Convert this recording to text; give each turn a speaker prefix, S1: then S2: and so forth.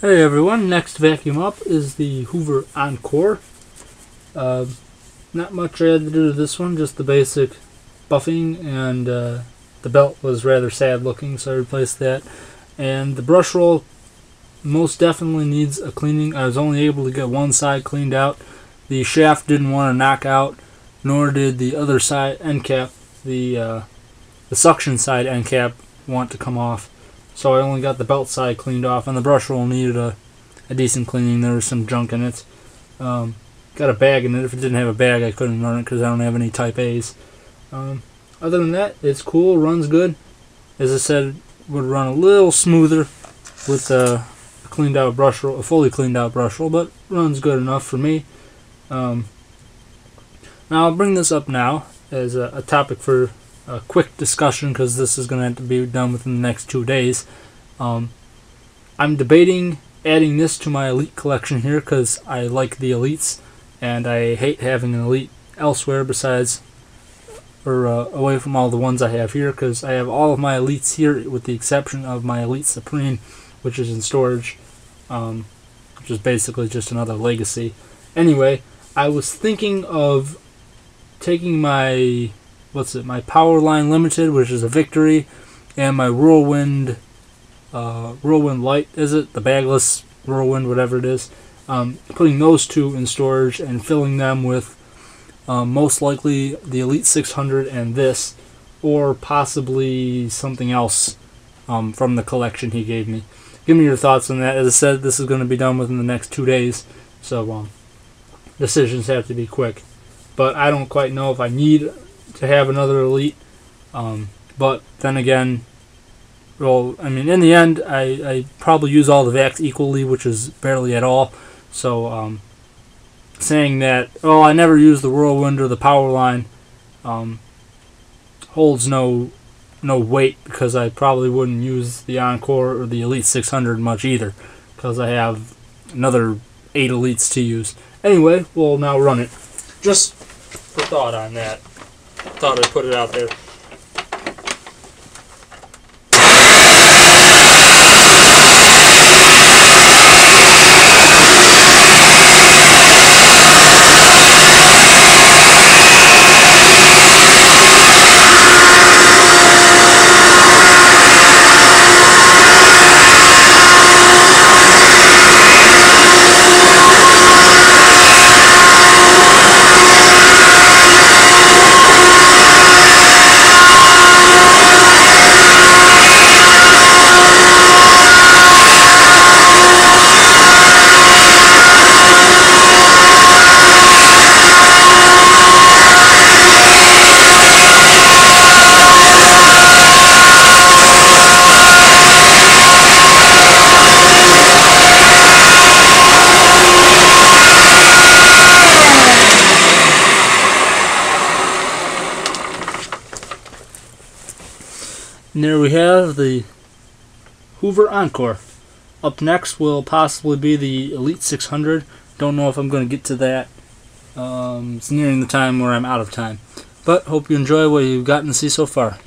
S1: Hey everyone, next vacuum up is the Hoover Encore. Uh, not much I had to do to this one, just the basic buffing, and uh, the belt was rather sad looking, so I replaced that. And the brush roll most definitely needs a cleaning. I was only able to get one side cleaned out. The shaft didn't want to knock out, nor did the other side end cap, the uh, the suction side end cap, want to come off. So I only got the belt side cleaned off, and the brush roll needed a, a decent cleaning. There was some junk in it. Um, got a bag in it. If it didn't have a bag, I couldn't run it because I don't have any Type A's. Um, other than that, it's cool, runs good. As I said, would run a little smoother with a cleaned out brush roll, a fully cleaned out brush roll, but runs good enough for me. Um, now I'll bring this up now as a, a topic for a quick discussion because this is going to have to be done within the next two days. Um, I'm debating adding this to my elite collection here because I like the elites and I hate having an elite elsewhere besides or uh, away from all the ones I have here because I have all of my elites here with the exception of my elite supreme which is in storage um, which is basically just another legacy anyway I was thinking of taking my what's it? My Power Line Limited, which is a Victory, and my Whirlwind, uh, Whirlwind Light. Is it the bagless Whirlwind, whatever it is? Um, putting those two in storage and filling them with um, most likely the Elite 600 and this, or possibly something else um, from the collection he gave me. Give me your thoughts on that. As I said, this is going to be done within the next two days, so um, decisions have to be quick. But I don't quite know if I need to have another elite. Um, but then again, well, I mean, in the end, I, I probably use all the vacs equally, which is barely at all. So, um, saying that, oh, I never use the Whirlwind or the Powerline, um, holds no no weight because I probably wouldn't use the Encore or the Elite 600 much either because I have another eight elites to use. Anyway, we'll now run it. Just for thought on that thought I'd put it out there. And there we have the Hoover Encore. Up next will possibly be the Elite 600. Don't know if I'm going to get to that. Um, it's nearing the time where I'm out of time. But hope you enjoy what you've gotten to see so far.